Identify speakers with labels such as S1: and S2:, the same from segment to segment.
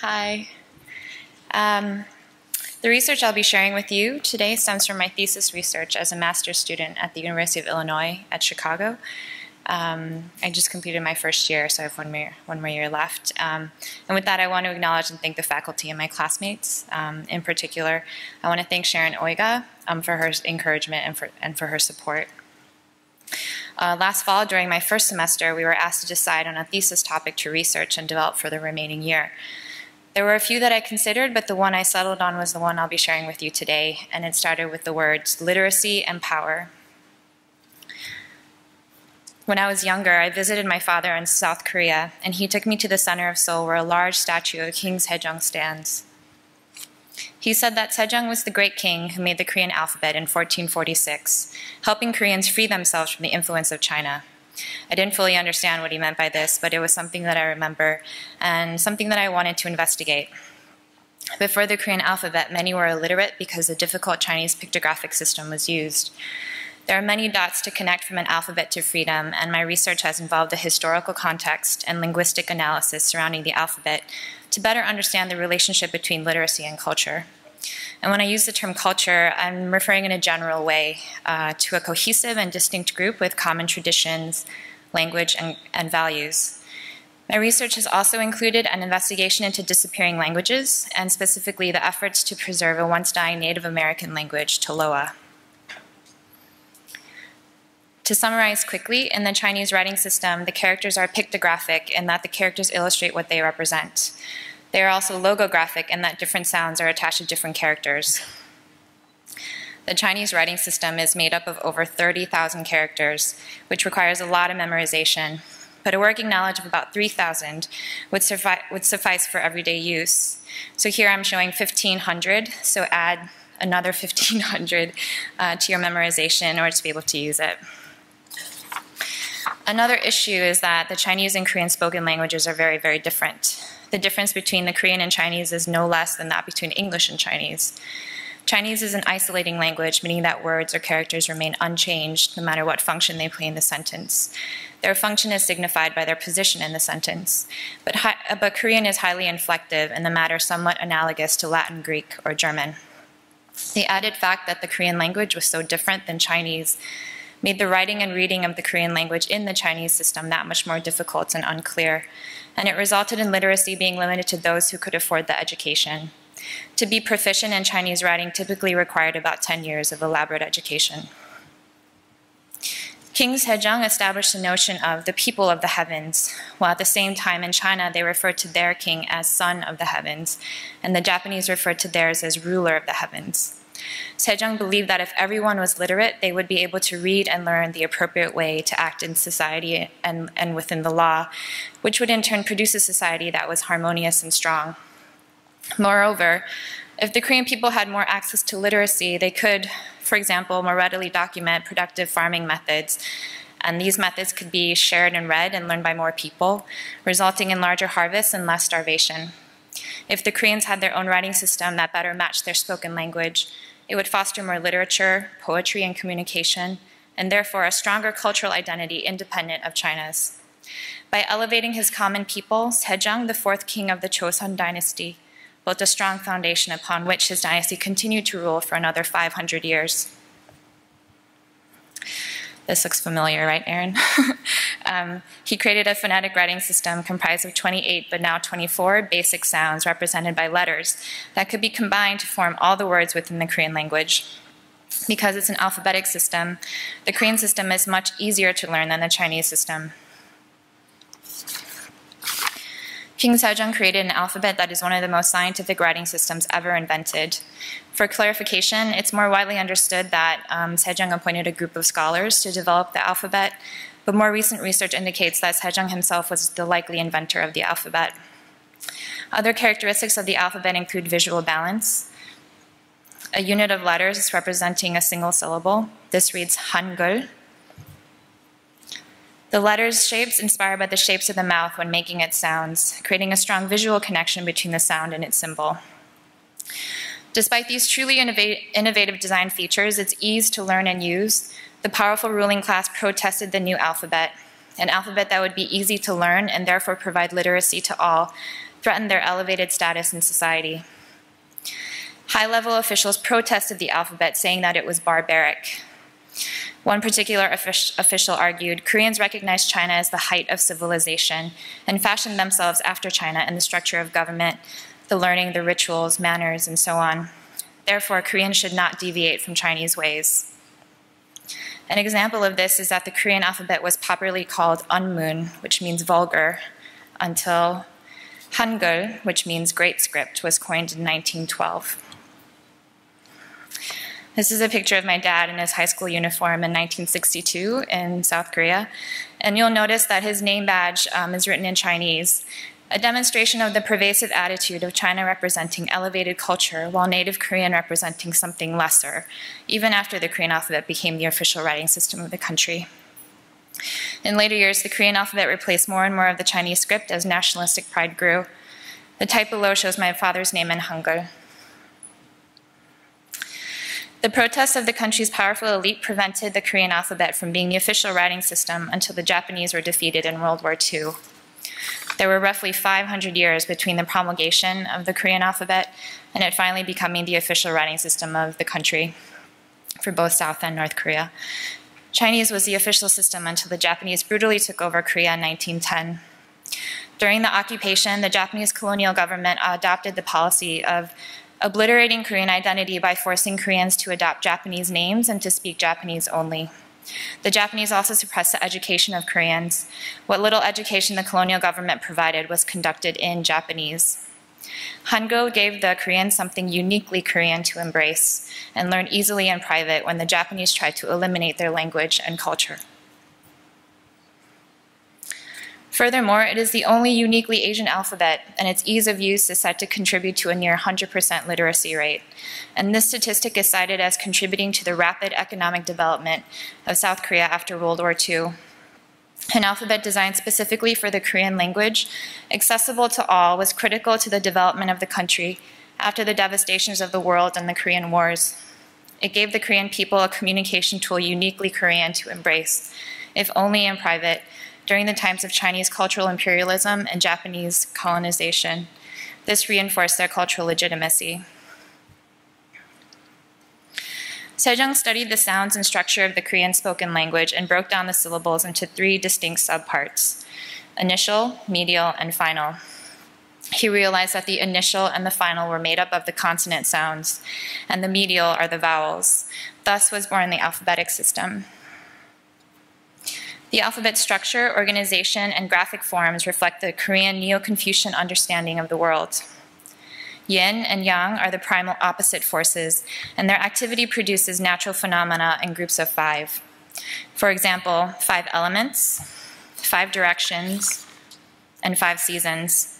S1: Hi. Um, the research I'll be sharing with you today stems from my thesis research as a master's student at the University of Illinois at Chicago. Um, I just completed my first year, so I have one more, one more year left. Um, and with that, I want to acknowledge and thank the faculty and my classmates. Um, in particular, I want to thank Sharon Oiga um, for her encouragement and for, and for her support. Uh, last fall, during my first semester, we were asked to decide on a thesis topic to research and develop for the remaining year. There were a few that I considered, but the one I settled on was the one I'll be sharing with you today, and it started with the words literacy and power. When I was younger, I visited my father in South Korea, and he took me to the center of Seoul where a large statue of King Sejong stands. He said that Sejong was the great king who made the Korean alphabet in 1446, helping Koreans free themselves from the influence of China. I didn't fully understand what he meant by this, but it was something that I remember and something that I wanted to investigate. Before the Korean alphabet, many were illiterate because a difficult Chinese pictographic system was used. There are many dots to connect from an alphabet to freedom, and my research has involved the historical context and linguistic analysis surrounding the alphabet to better understand the relationship between literacy and culture. And when I use the term culture, I'm referring in a general way uh, to a cohesive and distinct group with common traditions, language, and, and values. My research has also included an investigation into disappearing languages, and specifically the efforts to preserve a once dying Native American language, Tolowa. To summarize quickly, in the Chinese writing system, the characters are pictographic in that the characters illustrate what they represent. They are also logographic in that different sounds are attached to different characters. The Chinese writing system is made up of over 30,000 characters, which requires a lot of memorization, but a working knowledge of about 3,000 would, would, suffice for everyday use. So here I'm showing 1,500, so add another 1,500 uh, to your memorization in order to be able to use it. Another issue is that the Chinese and Korean spoken languages are very, very different. The difference between the Korean and Chinese is no less than that between English and Chinese. Chinese is an isolating language, meaning that words or characters remain unchanged no matter what function they play in the sentence. Their function is signified by their position in the sentence. But, uh, but Korean is highly inflective and the matter somewhat analogous to Latin, Greek, or German. The added fact that the Korean language was so different than Chinese made the writing and reading of the Korean language in the Chinese system that much more difficult and unclear, and it resulted in literacy being limited to those who could afford the education. To be proficient in Chinese writing typically required about 10 years of elaborate education. King Sejong established the notion of the people of the heavens, while at the same time in China they referred to their king as son of the heavens, and the Japanese referred to theirs as ruler of the heavens. Sejong believed that if everyone was literate, they would be able to read and learn the appropriate way to act in society and, and within the law, which would in turn produce a society that was harmonious and strong. Moreover, if the Korean people had more access to literacy, they could, for example, more readily document productive farming methods. And these methods could be shared and read and learned by more people, resulting in larger harvests and less starvation. If the Koreans had their own writing system that better matched their spoken language, it would foster more literature, poetry, and communication, and therefore a stronger cultural identity independent of China's. By elevating his common people, Sejong, the fourth king of the Chosun dynasty, built a strong foundation upon which his dynasty continued to rule for another 500 years. This looks familiar, right, Aaron? um, he created a phonetic writing system comprised of 28, but now 24 basic sounds represented by letters that could be combined to form all the words within the Korean language. Because it's an alphabetic system, the Korean system is much easier to learn than the Chinese system. King Sejong created an alphabet that is one of the most scientific writing systems ever invented. For clarification, it's more widely understood that um, Sejong appointed a group of scholars to develop the alphabet, but more recent research indicates that Sejong himself was the likely inventor of the alphabet. Other characteristics of the alphabet include visual balance, a unit of letters representing a single syllable. This reads Hangul, the letters' shapes inspired by the shapes of the mouth when making its sounds, creating a strong visual connection between the sound and its symbol. Despite these truly innovative design features, its ease to learn and use, the powerful ruling class protested the new alphabet, an alphabet that would be easy to learn and therefore provide literacy to all, threatened their elevated status in society. High level officials protested the alphabet, saying that it was barbaric. One particular official argued Koreans recognized China as the height of civilization and fashioned themselves after China in the structure of government, the learning, the rituals, manners, and so on. Therefore, Koreans should not deviate from Chinese ways. An example of this is that the Korean alphabet was popularly called Unmun, which means vulgar, until Hangul, which means great script, was coined in 1912. This is a picture of my dad in his high school uniform in 1962 in South Korea. And you'll notice that his name badge um, is written in Chinese, a demonstration of the pervasive attitude of China representing elevated culture while native Korean representing something lesser, even after the Korean alphabet became the official writing system of the country. In later years, the Korean alphabet replaced more and more of the Chinese script as nationalistic pride grew. The type below shows my father's name in Hangul. The protests of the country's powerful elite prevented the Korean alphabet from being the official writing system until the Japanese were defeated in World War II. There were roughly 500 years between the promulgation of the Korean alphabet and it finally becoming the official writing system of the country for both South and North Korea. Chinese was the official system until the Japanese brutally took over Korea in 1910. During the occupation, the Japanese colonial government adopted the policy of obliterating Korean identity by forcing Koreans to adopt Japanese names and to speak Japanese only. The Japanese also suppressed the education of Koreans. What little education the colonial government provided was conducted in Japanese. Hangul gave the Koreans something uniquely Korean to embrace and learn easily in private when the Japanese tried to eliminate their language and culture. Furthermore, it is the only uniquely Asian alphabet, and its ease of use is said to contribute to a near 100% literacy rate. And this statistic is cited as contributing to the rapid economic development of South Korea after World War II. An alphabet designed specifically for the Korean language, accessible to all, was critical to the development of the country after the devastations of the world and the Korean Wars. It gave the Korean people a communication tool uniquely Korean to embrace, if only in private, during the times of Chinese cultural imperialism and Japanese colonization. This reinforced their cultural legitimacy. Sejong studied the sounds and structure of the Korean spoken language and broke down the syllables into three distinct subparts initial, medial, and final. He realized that the initial and the final were made up of the consonant sounds, and the medial are the vowels. Thus was born the alphabetic system. The alphabet structure, organization, and graphic forms reflect the Korean Neo-Confucian understanding of the world. Yin and Yang are the primal opposite forces, and their activity produces natural phenomena in groups of five. For example, five elements, five directions, and five seasons.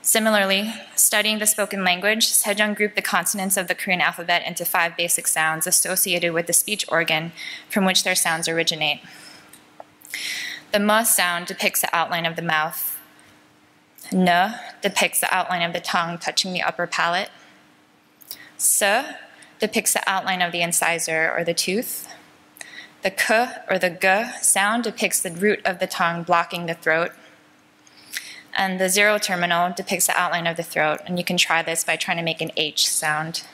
S1: Similarly, studying the spoken language, Sejong grouped the consonants of the Korean alphabet into five basic sounds associated with the speech organ from which their sounds originate. The m sound depicts the outline of the mouth. N depicts the outline of the tongue touching the upper palate. S depicts the outline of the incisor or the tooth. The k or the g sound depicts the root of the tongue blocking the throat. And the zero terminal depicts the outline of the throat, and you can try this by trying to make an H sound.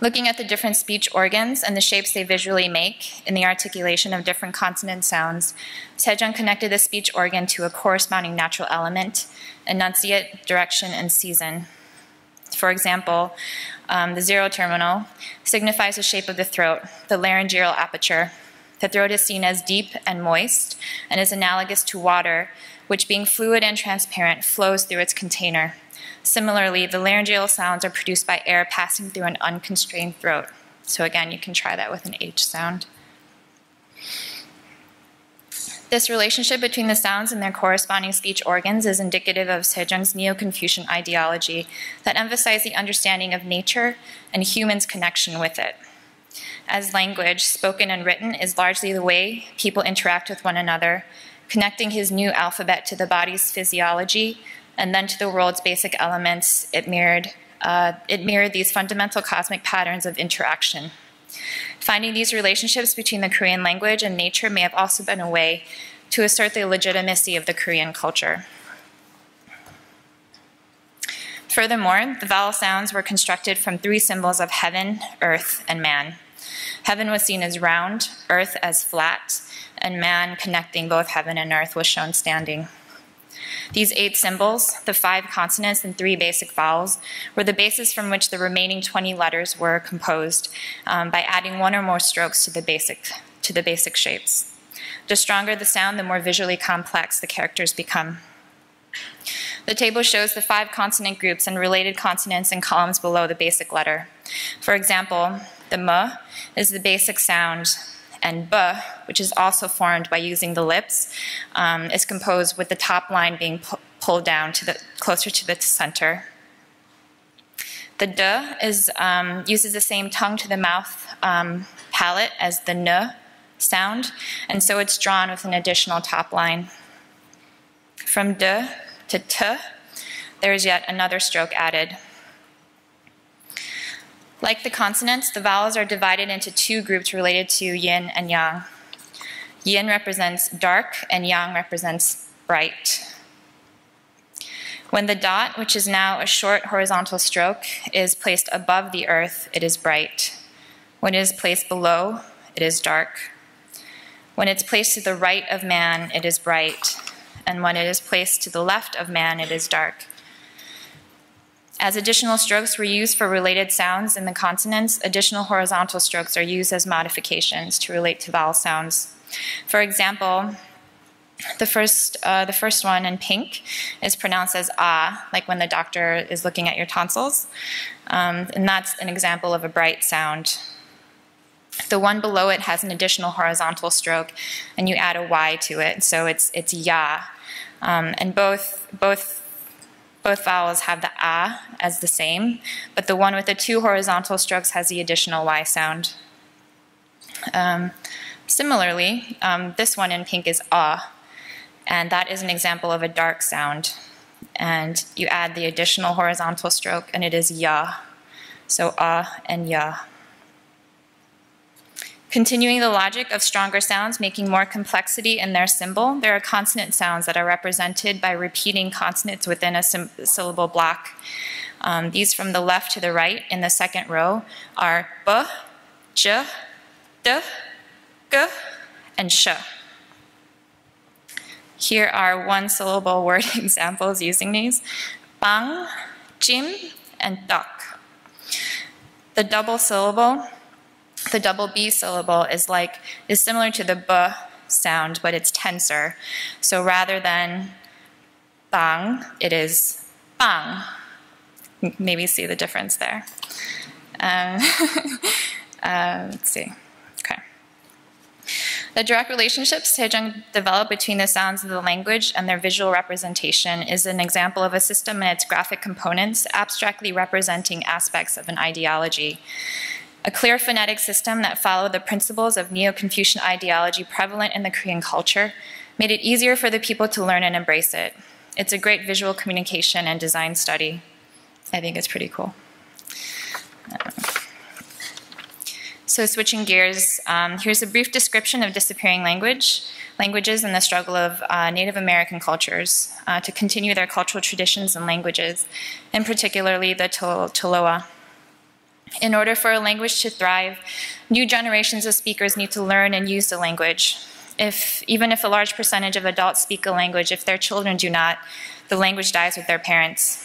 S1: Looking at the different speech organs and the shapes they visually make in the articulation of different consonant sounds, Sejong connected the speech organ to a corresponding natural element, enunciate, direction, and season. For example, um, the zero terminal signifies the shape of the throat, the laryngeal aperture. The throat is seen as deep and moist and is analogous to water, which being fluid and transparent flows through its container. Similarly, the laryngeal sounds are produced by air passing through an unconstrained throat. So again, you can try that with an H sound. This relationship between the sounds and their corresponding speech organs is indicative of Sejong's Neo-Confucian ideology that emphasized the understanding of nature and humans' connection with it. As language, spoken and written, is largely the way people interact with one another, connecting his new alphabet to the body's physiology, and then to the world's basic elements, it mirrored, uh, it mirrored these fundamental cosmic patterns of interaction. Finding these relationships between the Korean language and nature may have also been a way to assert the legitimacy of the Korean culture. Furthermore, the vowel sounds were constructed from three symbols of heaven, earth, and man. Heaven was seen as round, earth as flat, and man connecting both heaven and earth was shown standing. These eight symbols, the five consonants and three basic vowels, were the basis from which the remaining 20 letters were composed um, by adding one or more strokes to the, basic, to the basic shapes. The stronger the sound, the more visually complex the characters become. The table shows the five consonant groups and related consonants in columns below the basic letter. For example, the m is the basic sound, and b, which is also formed by using the lips, um, is composed with the top line being pu pulled down to the closer to the center. The d is um, uses the same tongue to the mouth um, palate as the n sound, and so it's drawn with an additional top line. From d to t, there is yet another stroke added. Like the consonants, the vowels are divided into two groups related to yin and yang. Yin represents dark and yang represents bright. When the dot, which is now a short horizontal stroke, is placed above the earth, it is bright. When it is placed below, it is dark. When it's placed to the right of man, it is bright and when it is placed to the left of man, it is dark. As additional strokes were used for related sounds in the consonants, additional horizontal strokes are used as modifications to relate to vowel sounds. For example, the first, uh, the first one in pink is pronounced as ah, like when the doctor is looking at your tonsils. Um, and that's an example of a bright sound. The one below it has an additional horizontal stroke, and you add a y to it, so it's, it's ya. Um, and both, both, both vowels have the a as the same, but the one with the two horizontal strokes has the additional y sound. Um, similarly, um, this one in pink is ah, and that is an example of a dark sound. And you add the additional horizontal stroke, and it is ya. So ah and ya. Continuing the logic of stronger sounds, making more complexity in their symbol, there are consonant sounds that are represented by repeating consonants within a syllable block. Um, these from the left to the right in the second row are b, j, d, g, and sh. Here are one syllable word examples using these. Bang, jim, and duck. The double syllable the double B syllable is like is similar to the b sound, but it's tenser. So rather than bang, it is bang. Maybe see the difference there. Um, uh, let's see. Okay. The direct relationship Sejong developed between the sounds of the language and their visual representation is an example of a system and its graphic components abstractly representing aspects of an ideology a clear phonetic system that followed the principles of Neo-Confucian ideology prevalent in the Korean culture made it easier for the people to learn and embrace it. It's a great visual communication and design study. I think it's pretty cool. so switching gears, um, here's a brief description of disappearing language, languages and the struggle of uh, Native American cultures uh, to continue their cultural traditions and languages, and particularly the Tolowa. In order for a language to thrive, new generations of speakers need to learn and use the language. If, even if a large percentage of adults speak a language, if their children do not, the language dies with their parents.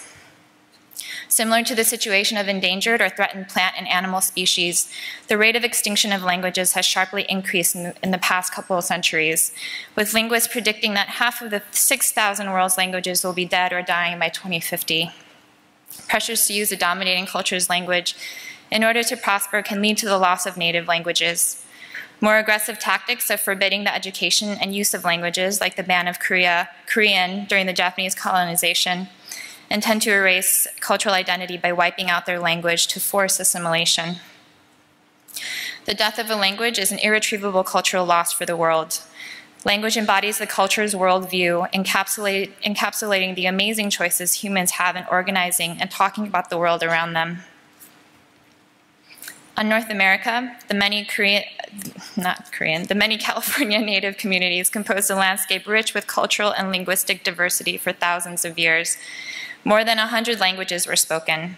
S1: Similar to the situation of endangered or threatened plant and animal species, the rate of extinction of languages has sharply increased in the, in the past couple of centuries, with linguists predicting that half of the 6,000 world's languages will be dead or dying by 2050. Pressures to use a dominating culture's language in order to prosper can lead to the loss of native languages. More aggressive tactics of forbidding the education and use of languages, like the ban of Korea, Korean during the Japanese colonization, intend to erase cultural identity by wiping out their language to force assimilation. The death of a language is an irretrievable cultural loss for the world. Language embodies the culture's worldview, encapsulate, encapsulating the amazing choices humans have in organizing and talking about the world around them. On North America, the many Korean, not Korean, the many California native communities composed a landscape rich with cultural and linguistic diversity for thousands of years. More than 100 languages were spoken.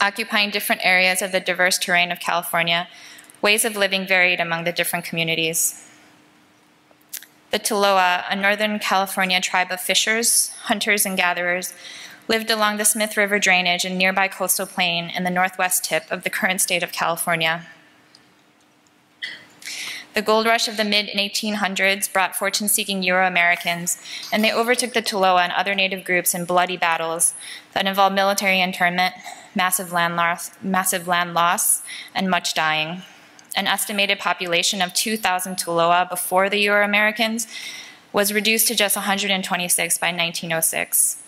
S1: Occupying different areas of the diverse terrain of California, ways of living varied among the different communities. The Tolowa, a northern California tribe of fishers, hunters, and gatherers, lived along the Smith River drainage and nearby coastal plain in the northwest tip of the current state of California. The gold rush of the mid 1800s brought fortune seeking Euro Americans, and they overtook the Tolowa and other native groups in bloody battles that involved military internment, massive land loss, massive land loss and much dying. An estimated population of 2,000 Tolowa before the Euro Americans was reduced to just 126 by 1906.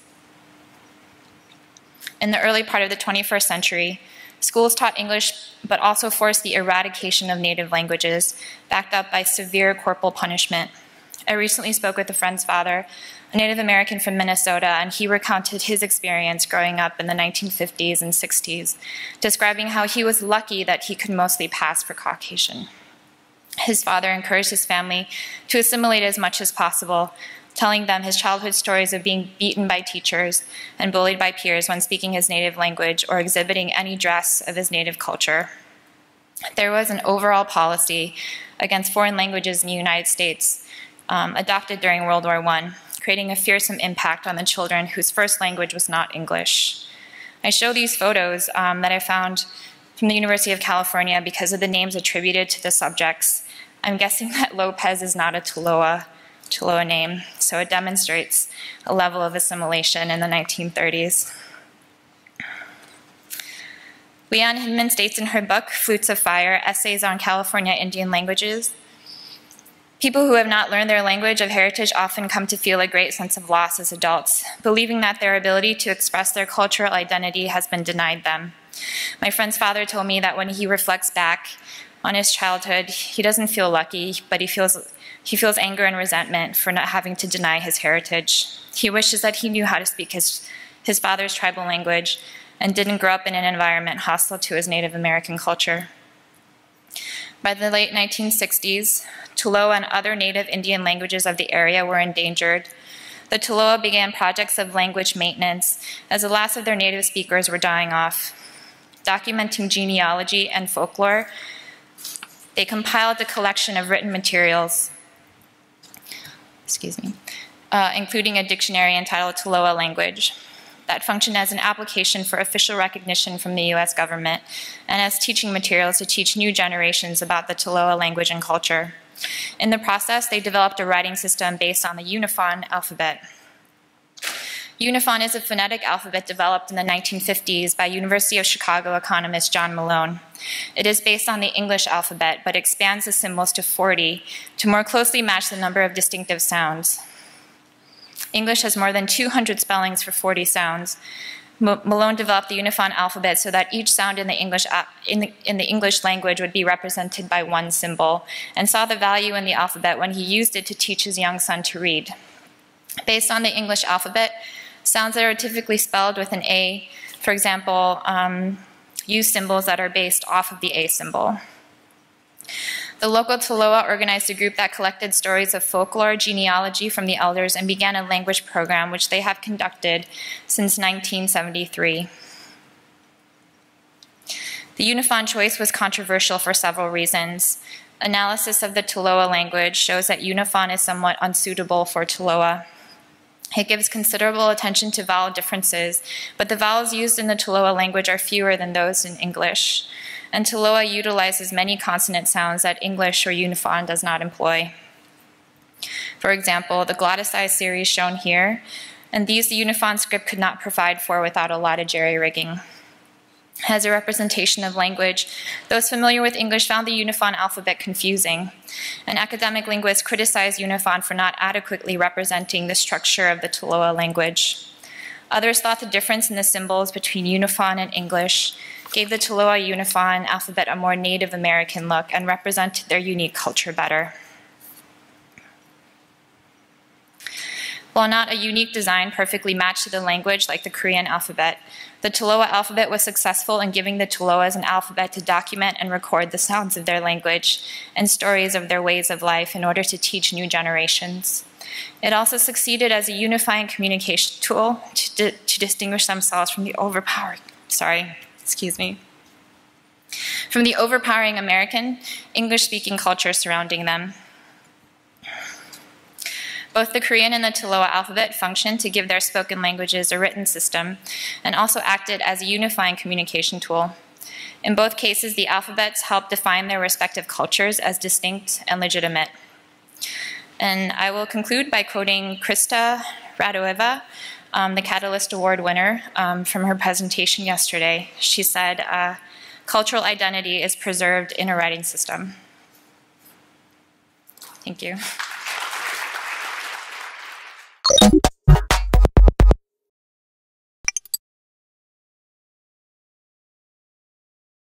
S1: In the early part of the 21st century, schools taught English but also forced the eradication of native languages, backed up by severe corporal punishment. I recently spoke with a friend's father, a Native American from Minnesota, and he recounted his experience growing up in the 1950s and 60s, describing how he was lucky that he could mostly pass for Caucasian. His father encouraged his family to assimilate as much as possible, telling them his childhood stories of being beaten by teachers and bullied by peers when speaking his native language or exhibiting any dress of his native culture. There was an overall policy against foreign languages in the United States um, adopted during World War I, creating a fearsome impact on the children whose first language was not English. I show these photos um, that I found from the University of California because of the names attributed to the subjects. I'm guessing that Lopez is not a Tolowa, Tolowa name, so it demonstrates a level of assimilation in the 1930s. Leanne Hinton states in her book, Flutes of Fire, Essays on California Indian Languages, People who have not learned their language of heritage often come to feel a great sense of loss as adults, believing that their ability to express their cultural identity has been denied them. My friend's father told me that when he reflects back on his childhood, he doesn't feel lucky, but he feels he feels anger and resentment for not having to deny his heritage. He wishes that he knew how to speak his, his father's tribal language and didn't grow up in an environment hostile to his Native American culture. By the late 1960s, Tolowa and other native Indian languages of the area were endangered. The Tolowa began projects of language maintenance as the last of their native speakers were dying off. Documenting genealogy and folklore, they compiled a collection of written materials excuse me, uh, including a dictionary entitled Tolowa Language that functioned as an application for official recognition from the US government and as teaching materials to teach new generations about the Tolowa language and culture. In the process, they developed a writing system based on the Unifon alphabet. Unifon is a phonetic alphabet developed in the 1950s by University of Chicago economist John Malone. It is based on the English alphabet, but expands the symbols to 40 to more closely match the number of distinctive sounds. English has more than 200 spellings for 40 sounds. Malone developed the Unifon alphabet so that each sound in the, English, in, the, in the English language would be represented by one symbol, and saw the value in the alphabet when he used it to teach his young son to read. Based on the English alphabet, Sounds that are typically spelled with an A, for example, um, use symbols that are based off of the A symbol. The local Tolowa organized a group that collected stories of folklore, genealogy from the elders, and began a language program which they have conducted since 1973. The Unifon choice was controversial for several reasons. Analysis of the Tolowa language shows that Unifon is somewhat unsuitable for Tolowa. It gives considerable attention to vowel differences, but the vowels used in the Tolowa language are fewer than those in English. And Tolowa utilizes many consonant sounds that English or Unifon does not employ. For example, the glottalized series shown here, and these the Unifon script could not provide for without a lot of jerry rigging as a representation of language. Those familiar with English found the Unifon alphabet confusing. and academic linguists criticized Unifon for not adequately representing the structure of the Tolowa language. Others thought the difference in the symbols between Unifon and English gave the Tolowa Unifon alphabet a more Native American look and represented their unique culture better. While not a unique design perfectly matched to the language like the Korean alphabet, the Tolowa alphabet was successful in giving the Tolowas an alphabet to document and record the sounds of their language and stories of their ways of life in order to teach new generations. It also succeeded as a unifying communication tool to, di to distinguish themselves from the sorry, excuse me, from the overpowering American English-speaking culture surrounding them. Both the Korean and the Tolowa alphabet functioned to give their spoken languages a written system and also acted as a unifying communication tool. In both cases, the alphabets helped define their respective cultures as distinct and legitimate. And I will conclude by quoting Krista Radoeva, um, the Catalyst Award winner, um, from her presentation yesterday. She said, uh, cultural identity is preserved in a writing system. Thank you.